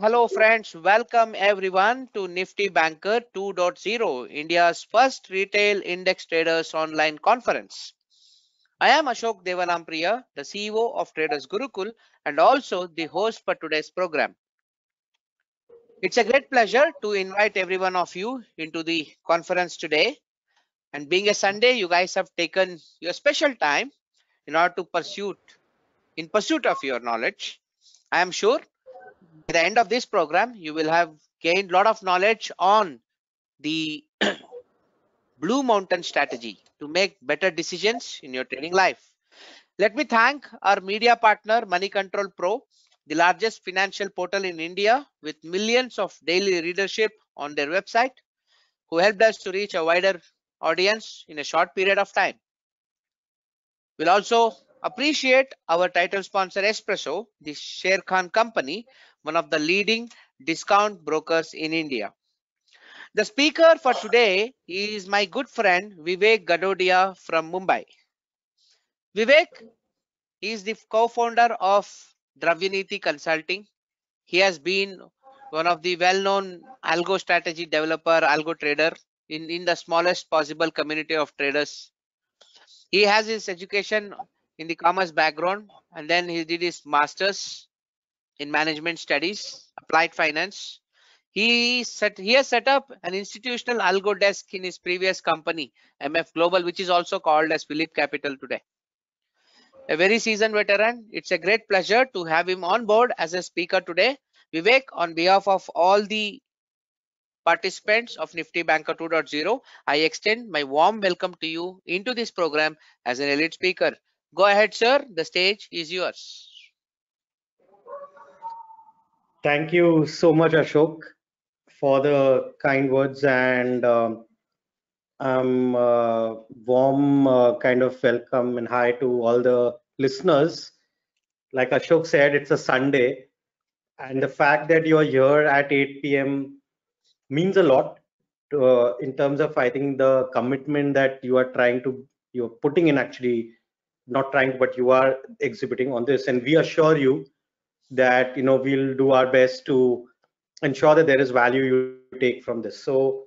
Hello friends. Welcome everyone to Nifty Banker 2.0, India's first retail index traders online conference. I am Ashok Devanampriya, the CEO of Traders Gurukul and also the host for today's program. It's a great pleasure to invite every one of you into the conference today. And being a Sunday, you guys have taken your special time in order to pursue in pursuit of your knowledge. I am sure at the end of this program, you will have gained a lot of knowledge on the Blue Mountain strategy to make better decisions in your trading life. Let me thank our media partner Money Control Pro, the largest financial portal in India with millions of daily readership on their website, who helped us to reach a wider audience in a short period of time. We'll also appreciate our title sponsor Espresso, the Sharekhan company, one of the leading discount brokers in India. The speaker for today is my good friend Vivek Gadodia from Mumbai. Vivek is the co-founder of Dravyaniti Consulting. He has been one of the well-known algo strategy developer, algo trader in, in the smallest possible community of traders. He has his education in the commerce background and then he did his master's in management studies, applied finance. He set he has set up an institutional algo desk in his previous company, MF Global, which is also called as Phillip Capital today. A very seasoned veteran. It's a great pleasure to have him on board as a speaker today. Vivek, on behalf of all the participants of Nifty Banker 2.0, I extend my warm welcome to you into this program as an elite speaker. Go ahead, sir. The stage is yours. Thank you so much, Ashok, for the kind words and um, um, uh, warm uh, kind of welcome and hi to all the listeners. Like Ashok said, it's a Sunday, and the fact that you're here at 8 p.m. means a lot to, uh, in terms of I think the commitment that you are trying to you're putting in actually not trying but you are exhibiting on this and we assure you that you know we'll do our best to ensure that there is value you take from this. So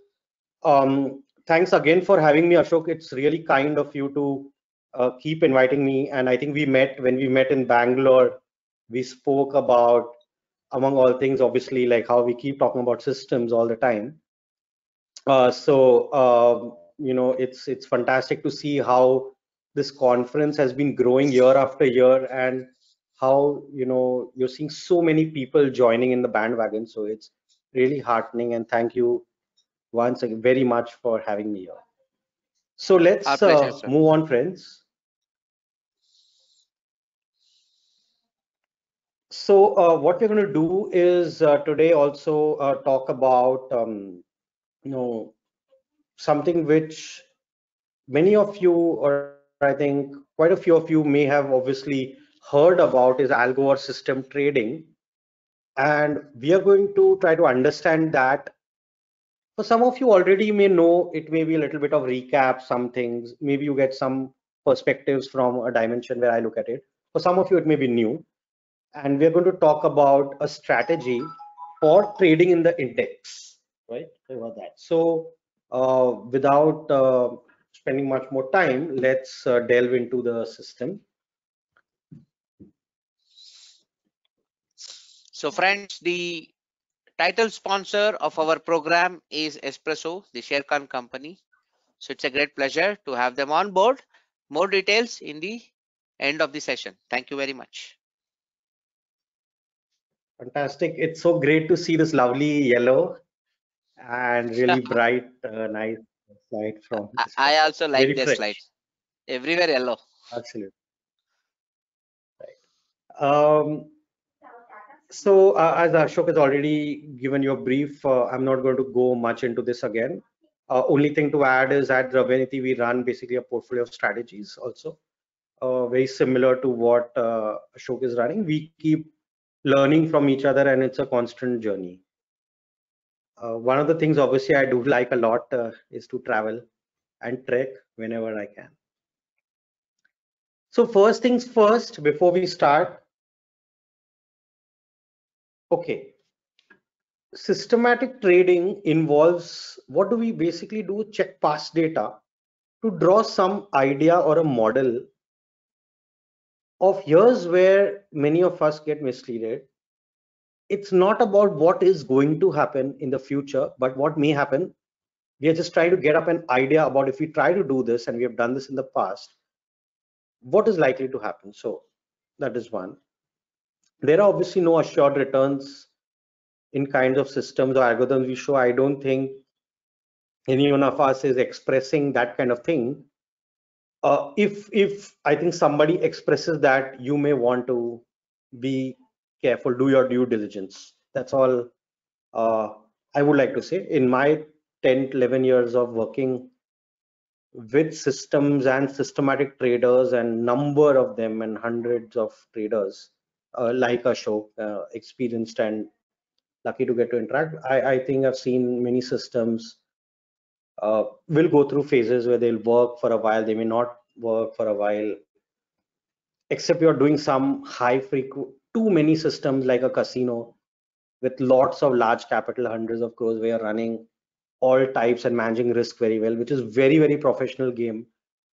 um, thanks again for having me ashok. It's really kind of you to uh, keep inviting me. And i think we met when we met in bangalore we spoke about among all things obviously like how we keep talking about systems all the time. Uh, so uh, you know it's it's fantastic to see how this conference has been growing year after year. And how you know you're seeing so many people joining in the bandwagon. So it's really heartening and thank you once again very much for having me here. So let's pleasure, uh, move on friends. So uh, what we're going to do is uh, today also uh, talk about um, you know something which many of you or i think quite a few of you may have obviously heard about is algo or system trading. And we are going to try to understand that. For some of you already may know, it may be a little bit of recap, some things. Maybe you get some perspectives from a dimension where I look at it. For some of you, it may be new. And we're going to talk about a strategy for trading in the index, right? About that. So uh, without uh, spending much more time, let's uh, delve into the system. So friends, the title sponsor of our program is Espresso, the Sharekhan company. So it's a great pleasure to have them on board. More details in the end of the session. Thank you very much. Fantastic. It's so great to see this lovely yellow and really bright, uh, nice slide from. I also like the slide. Everywhere yellow. Absolutely. Right. Um, so uh, as Ashok has already given you a brief, uh, I'm not going to go much into this again. Uh, only thing to add is at Dravyaniti, we run basically a portfolio of strategies also, uh, very similar to what uh, Ashok is running. We keep learning from each other and it's a constant journey. Uh, one of the things obviously I do like a lot is to travel and trek whenever I can. So first things first, before we start, Okay, systematic trading involves what do we basically do? Check past data to draw some idea or a model of years where many of us get misleaded. It's not about what is going to happen in the future, but what may happen. We are just trying to get up an idea about if we try to do this and we have done this in the past, what is likely to happen. So that is one. There are obviously no assured returns in kinds of systems or algorithms we show. I don't think any one of us is expressing that kind of thing. Uh, if if I think somebody expresses that, you may want to be careful, do your due diligence. That's all uh, I would like to say. In my 10, 11 years of working with systems and systematic traders and number of them and hundreds of traders uh, like Ashok, uh, experienced and lucky to get to interact. I, I think I've seen many systems uh, will go through phases where they'll work for a while, they may not work for a while, except you're doing some high frequency, too many systems like a casino with lots of large capital, hundreds of crores, where you're running all types and managing risk very well, which is very, very professional game.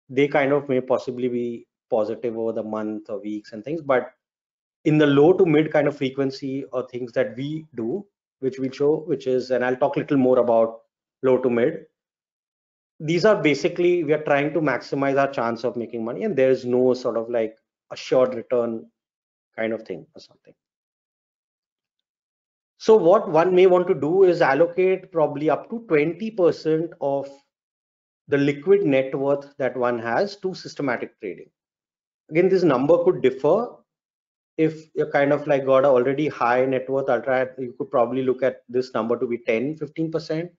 They kind of may possibly be positive over the month or weeks and things, but in the low to mid kind of frequency or things that we do, which we show, which is, and I'll talk a little more about low to mid. These are basically, we are trying to maximize our chance of making money and there's no sort of like assured return kind of thing or something. So what one may want to do is allocate probably up to 20% of the liquid net worth that one has to systematic trading. Again, this number could differ if you're kind of like got a already high net worth ultra you could probably look at this number to be 10 15 percent.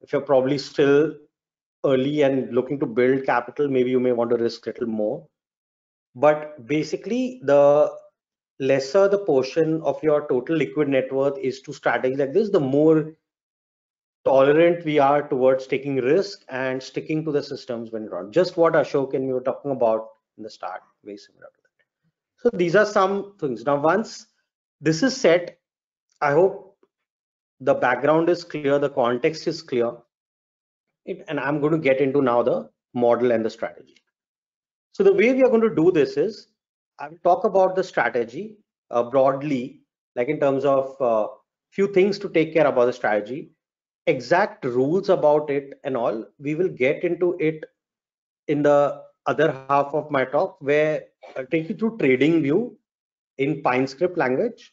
If you're probably still early and looking to build capital maybe you may want to risk a little more. But basically the lesser the portion of your total liquid net worth is to strategies like this the more tolerant we are towards taking risk and sticking to the systems when run. Just what ashok and we were talking about in the start very similar so these are some things. Now, once this is set, I hope the background is clear, the context is clear. And I'm going to get into now the model and the strategy. So the way we are going to do this is I will talk about the strategy uh, broadly, like in terms of uh, few things to take care about the strategy, exact rules about it and all. We will get into it in the other half of my talk where I'll take you through trading view in PineScript language.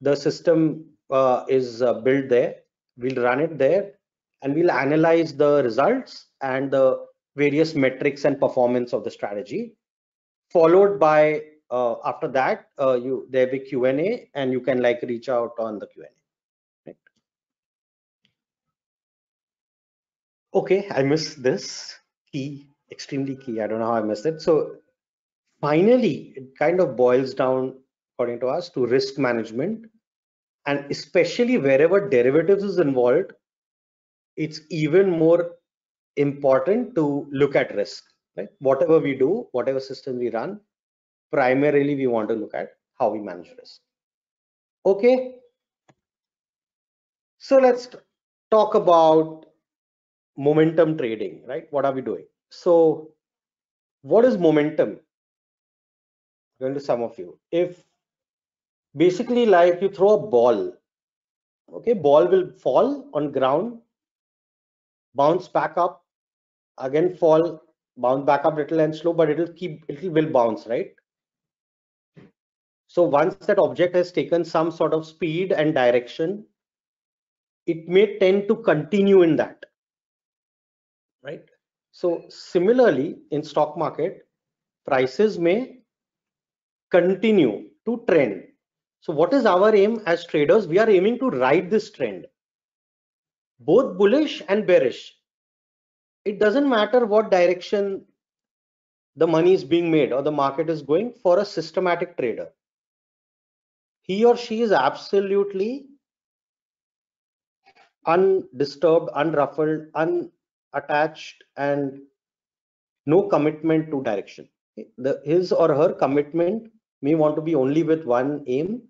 The system uh, is uh, built there. We'll run it there and we'll analyze the results and the various metrics and performance of the strategy. Followed by uh, after that, uh, you there will be Q&A and you can like reach out on the Q&A. Okay, I missed this key, extremely key. I don't know how I missed it. So finally it kind of boils down according to us to risk management. And especially wherever derivatives is involved it's even more important to look at risk right? Whatever we do whatever system we run primarily we want to look at how we manage risk. Okay? So let's talk about momentum trading right? What are we doing so what is momentum? Going to some of you. If basically like you throw a ball okay ball will fall on ground bounce back up again fall bounce back up little and slow but it'll keep it will bounce right? So once that object has taken some sort of speed and direction it may tend to continue in that right so similarly in stock market prices may continue to trend. So what is our aim as traders? We are aiming to ride this trend, both bullish and bearish. It doesn't matter what direction the money is being made or the market is going for a systematic trader. He or she is absolutely undisturbed, unruffled, unattached, and no commitment to direction. The, his or her commitment may want to be only with one aim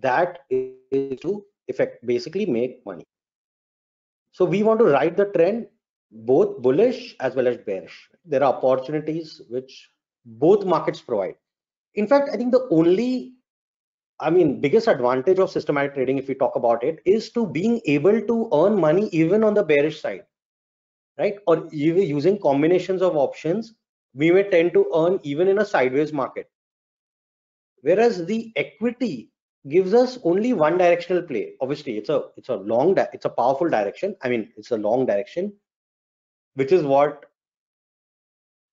that is to effect basically make money. So we want to ride the trend both bullish as well as bearish. There are opportunities which both markets provide. In fact, I think the only, I mean, biggest advantage of systematic trading, if we talk about it, is to being able to earn money even on the bearish side, right? Or using combinations of options, we may tend to earn even in a sideways market. Whereas the equity gives us only one directional play. Obviously, it's a it's a long it's a powerful direction. I mean, it's a long direction, which is what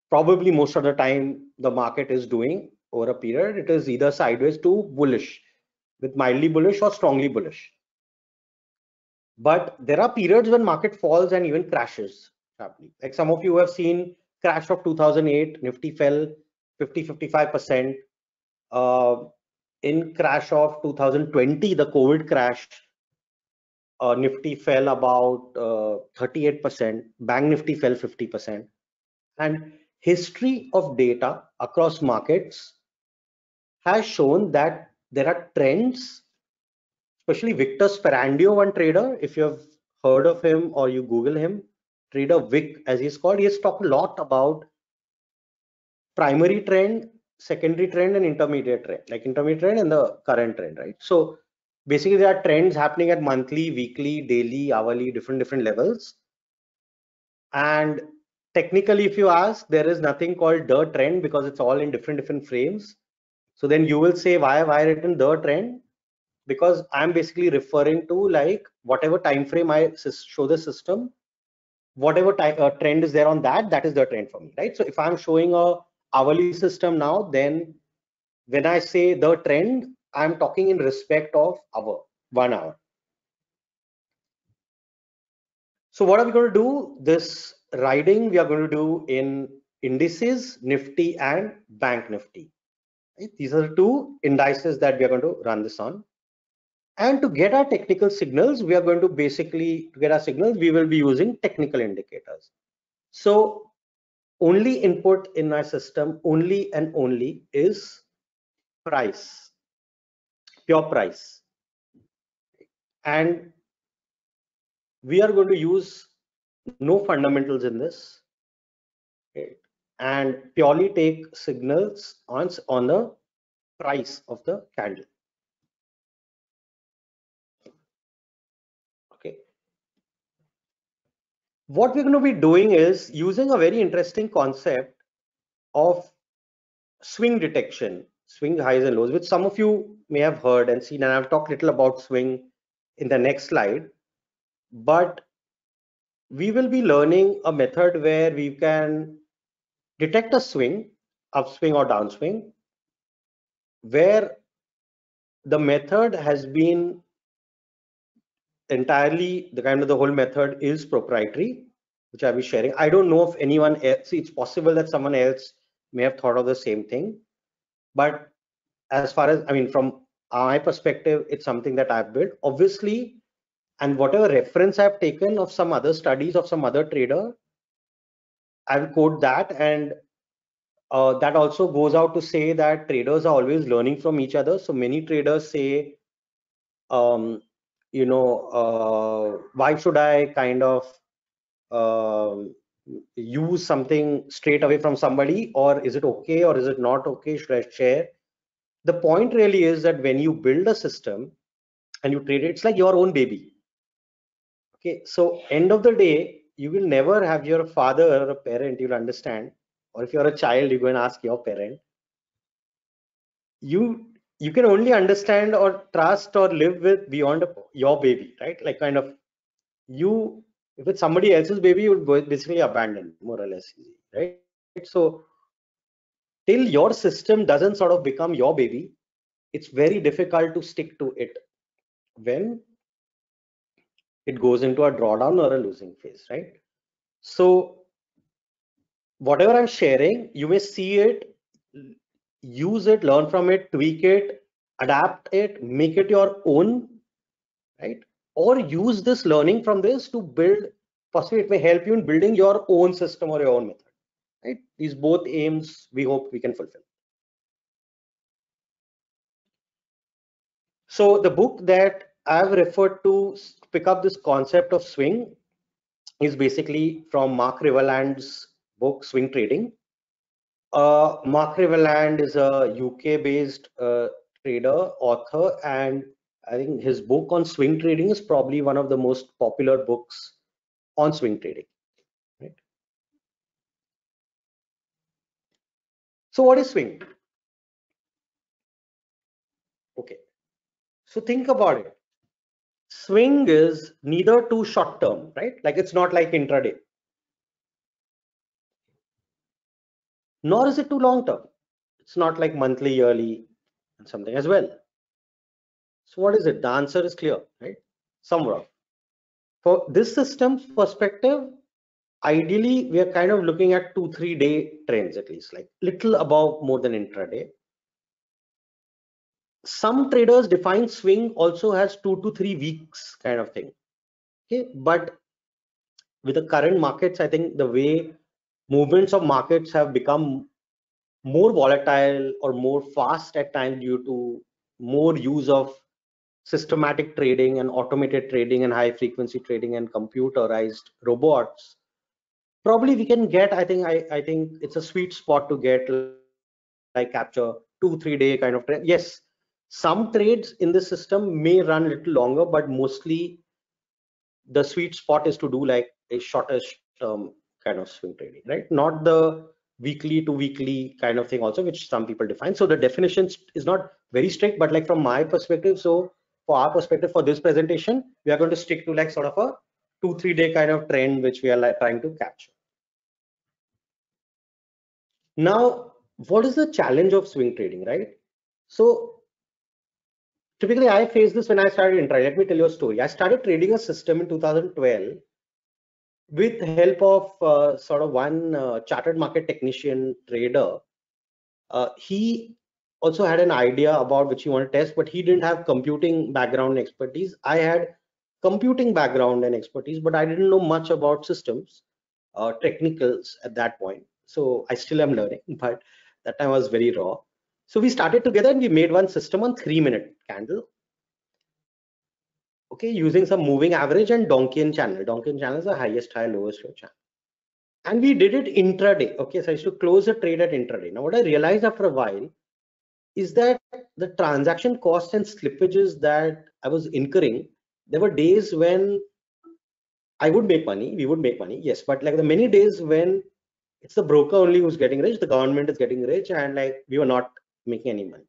probably most of the time the market is doing over a period. It is either sideways to bullish, with mildly bullish or strongly bullish. But there are periods when market falls and even crashes Like some of you have seen crash of 2008, Nifty fell 50, 55 percent. Uh, in crash of 2020, the COVID crash, uh, Nifty fell about 38%, uh, Bank Nifty fell 50%. And history of data across markets has shown that there are trends, especially Victor Sperandeo, one trader, if you have heard of him or you Google him, trader Vic, as he's called, he has talked a lot about primary trend secondary trend and intermediate trend, like intermediate trend and the current trend, right? So basically there are trends happening at monthly, weekly, daily, hourly, different different levels. And technically, if you ask, there is nothing called the trend because it's all in different different frames. So then you will say why have I written the trend? Because I'm basically referring to like whatever time frame I show the system, whatever type uh, trend is there on that, that is the trend for me, right? So if I'm showing a hourly system now, then when I say the trend, I'm talking in respect of hour, one hour. So what are we going to do? This riding we are going to do in indices, Nifty and Bank Nifty. Right? These are the two indices that we are going to run this on. And to get our technical signals, we are going to basically, to get our signals, we will be using technical indicators. So only input in my system only and only is price pure price. And we are going to use no fundamentals in this and purely take signals on on the price of the candle what we're going to be doing is using a very interesting concept of swing detection, swing highs and lows, which some of you may have heard and seen, and I'll talk little about swing in the next slide. But we will be learning a method where we can detect a swing, upswing or downswing, where the method has been entirely the kind of the whole method is proprietary, which I'll be sharing. I don't know if anyone else, see, it's possible that someone else may have thought of the same thing. But as far as, I mean, from my perspective, it's something that I've built. Obviously, and whatever reference I've taken of some other studies of some other trader, I will quote that. And uh, that also goes out to say that traders are always learning from each other. So many traders say, um, you know uh, why should i kind of uh, use something straight away from somebody? Or is it okay or is it not okay? Should i share? The point really is that when you build a system and you treat it it's like your own baby. Okay so end of the day you will never have your father or a parent you'll understand. Or if you're a child you go and ask your parent. You you can only understand or trust or live with beyond your baby right? Like kind of you if it's somebody else's baby you would basically abandon more or less right? So till your system doesn't sort of become your baby it's very difficult to stick to it when it goes into a drawdown or a losing phase right? So whatever i'm sharing you may see it use it, learn from it, tweak it, adapt it, make it your own, right? Or use this learning from this to build, possibly it may help you in building your own system or your own method, right? These both aims we hope we can fulfill. So the book that I've referred to pick up this concept of swing is basically from Marc Rivalland's book Swing Trading. Uh, Marc Rivalland is a UK-based uh, trader, author, and I think his book on swing trading is probably one of the most popular books on swing trading. Right? So what is swing? Okay. So think about it. Swing is neither too short term, right? Like it's not like intraday. Nor is it too long term. It's not like monthly, yearly, and something as well. So what is it? The answer is clear, right? Somewhere. For this system's perspective, ideally we are kind of looking at two, three day trends at least, like little above more than intraday. Some traders define swing also has two to three weeks kind of thing. Okay, but with the current markets, I think the way movements of markets have become more volatile or more fast at times due to more use of systematic trading and automated trading and high frequency trading and computerized robots. Probably we can get i think i, I think it's a sweet spot to get like capture two three day kind of trade yes some trades in the system may run a little longer but mostly the sweet spot is to do like a shortest term kind of swing trading right not the weekly to weekly kind of thing also which some people define so the definition is not very strict but like from my perspective so for our perspective for this presentation, we are going to stick to like sort of a two, three day kind of trend, which we are like trying to capture. Now, what is the challenge of swing trading, right? So typically I faced this when I started intraday. Let me tell you a story. I started trading a system in 2012 with help of uh, sort of one uh, chartered market technician trader. Uh, he also had an idea about which he wanted to test, but he didn't have computing background expertise. I had computing background and expertise, but I didn't know much about systems, uh, technicals at that point. So I still am learning, but that time I was very raw. So we started together and we made one system on three minute candle. Okay, using some moving average and Donchian channel. Donchian channel is the highest high, lowest low channel. And we did it intraday. Okay, so I used to close the trade at intraday. Now, what I realized after a while is that the transaction costs and slippages that I was incurring, there were days when I would make money, we would make money, yes, but like the many days when it's the broker only who's getting rich, the government is getting rich, and like we were not making any money.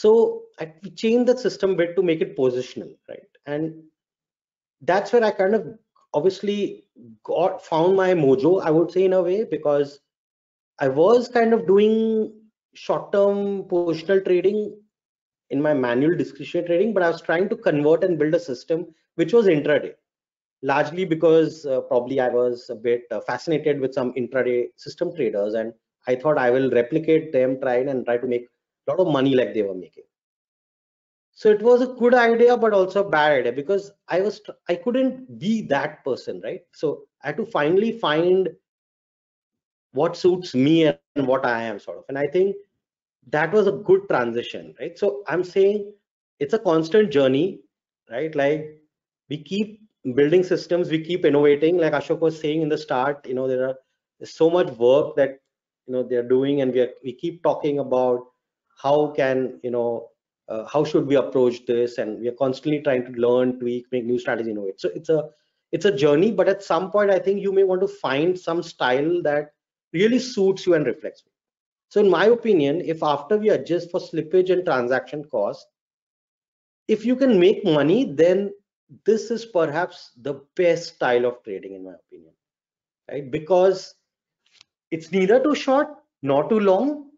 So I changed the system bit to make it positional, right? And that's where I kind of obviously got found my mojo, I would say in a way, because I was kind of doing short-term positional trading in my manual discretionary trading, but I was trying to convert and build a system which was intraday, largely because uh, probably I was a bit uh, fascinated with some intraday system traders, and I thought I will replicate them, try and try to make lot of money like they were making. So it was a good idea, but also a bad idea because I was I couldn't be that person, right? So I had to finally find what suits me and what I am sort of. And I think that was a good transition, right? So I'm saying it's a constant journey, right? Like we keep building systems, we keep innovating. Like Ashok was saying in the start, you know, there are so much work that you know they're doing, and we are we keep talking about how can you know uh, how should we approach this, and we are constantly trying to learn, tweak, make new strategies, innovate. So it's a it's a journey, but at some point, I think you may want to find some style that really suits you and reflects you. So in my opinion, if after we adjust for slippage and transaction cost, if you can make money, then this is perhaps the best style of trading in my opinion, right? Because it's neither too short nor too long,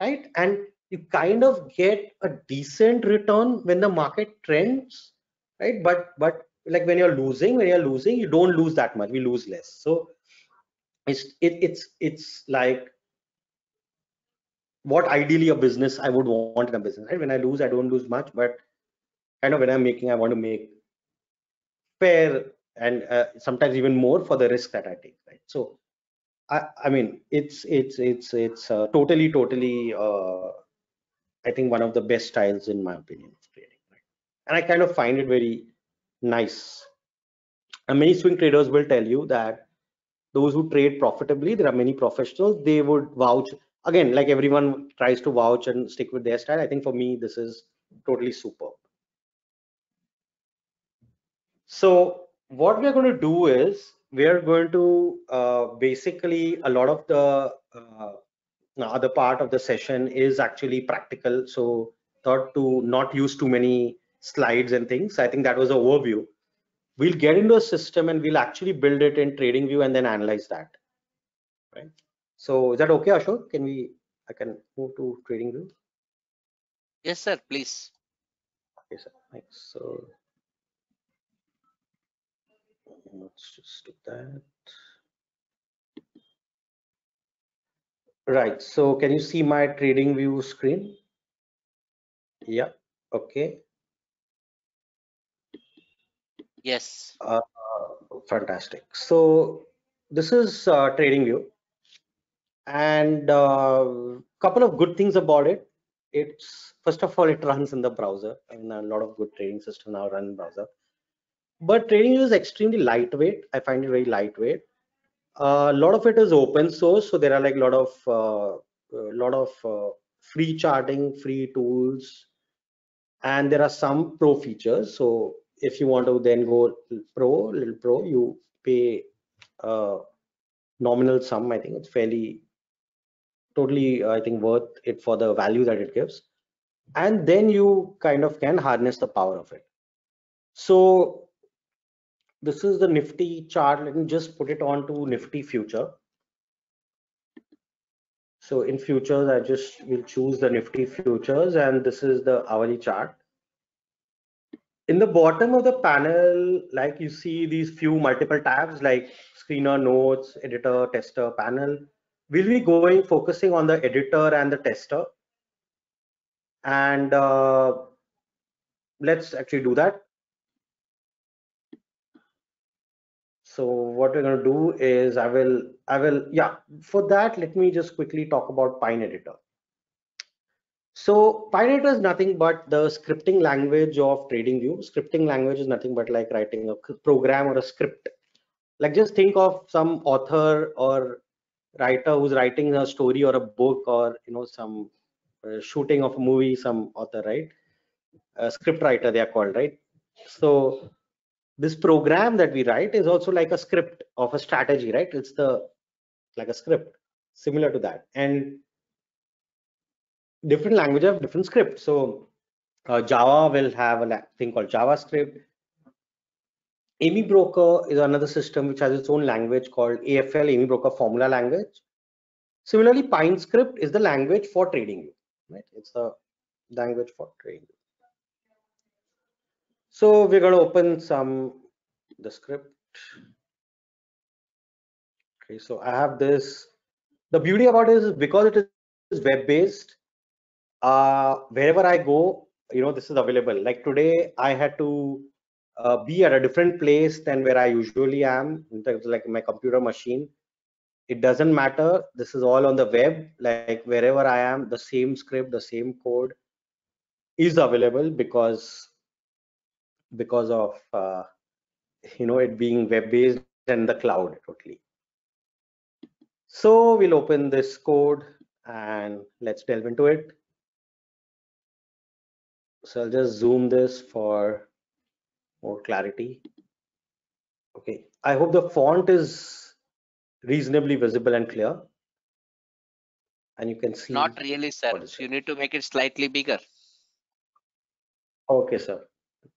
right? And you kind of get a decent return when the market trends, right? But but like when you're losing, when you're losing, you don't lose that much. We lose less. So it's it, it's it's like what ideally a business I would want in a business. Right? When I lose, I don't lose much, but kind of when I'm making, I want to make fair and uh, sometimes even more for the risk that I take. Right. So, I, I mean, it's it's it's it's uh, totally totally. Uh, I think one of the best styles in my opinion of trading. Right? and I kind of find it very nice. And many swing traders will tell you that those who trade profitably, there are many professionals, they would vouch again, like everyone tries to vouch and stick with their style. I think for me, this is totally superb. So what we're going to do is we're going to uh, basically a lot of the uh, other part of the session is actually practical. So thought to not use too many slides and things. I think that was an overview. We'll get into a system and we'll actually build it in TradingView and then analyze that. Right. So is that okay, Ashok? Can we? I can move to TradingView. Yes, sir. Please. Okay, sir. Thanks. So let's just do that. Right. So can you see my trading view screen? Yeah. Okay. Yes. Uh, fantastic. So this is uh, TradingView, and a uh, couple of good things about it. It's first of all, it runs in the browser, and a lot of good trading systems now run in browser. But trading view is extremely lightweight. I find it very lightweight. Uh, a lot of it is open source, so there are like a lot of uh, a lot of uh, free charting, free tools, and there are some pro features. So if you want to then go pro, little pro, you pay a nominal sum. I think it's fairly, totally, I think worth it for the value that it gives. And then you kind of can harness the power of it. So this is the Nifty chart. Let me just put it on to Nifty future. So in futures, I just will choose the Nifty futures and this is the hourly chart in the bottom of the panel, like you see these few multiple tabs like screener, notes, editor, tester, panel. We'll be going focusing on the editor and the tester. And uh, let's actually do that. So what we're going to do is I will, I will, yeah, for that, let me just quickly talk about Pine Editor. So PyNet is nothing but the scripting language of TradingView. Scripting language is nothing but like writing a program or a script. Like just think of some author or writer who's writing a story or a book or you know some uh, shooting of a movie, some author, right? A script writer they are called, right? So this program that we write is also like a script of a strategy, right? It's the like a script similar to that. And different language have different scripts. So uh, Java will have a thing called JavaScript. AmiBroker is another system which has its own language called AFL, AmiBroker Formula Language. Similarly, PineScript is the language for trading. Right? It's the language for trading. So we're going to open some the script. Okay, so I have this. The beauty about it is because it is web-based, uh, wherever I go, you know, this is available. Like today, I had to uh, be at a different place than where I usually am, in terms like my computer machine. It doesn't matter. This is all on the web. Like wherever I am, the same script, the same code is available because because of uh, you know it being web based and the cloud totally. So we'll open this code and let's delve into it. So I'll just zoom this for more clarity. Okay, I hope the font is reasonably visible and clear. And you can see. Not really, sir. You need to make it slightly bigger. Okay, sir.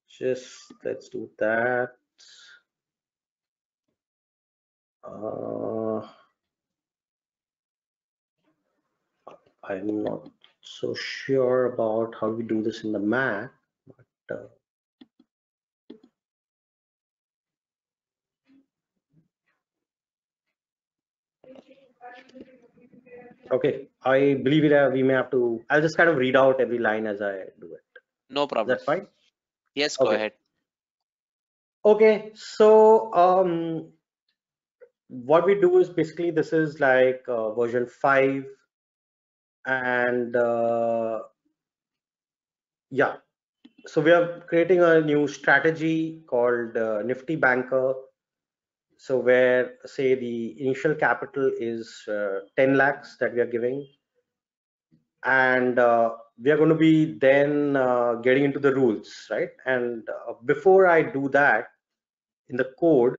Just let's do that. Uh, I'm not so sure about how we do this in the Mac, but uh, okay, I believe it. We may have to. I'll just kind of read out every line as I do it. No problem. That's fine. Yes, go okay. ahead. Okay, so um, what we do is basically this is like uh, version five and uh, yeah so we are creating a new strategy called uh, Nifty Banker. So where say the initial capital is uh, 10 lakhs that we are giving, and uh, we are going to be then uh, getting into the rules, right? And uh, before I do that, in the code,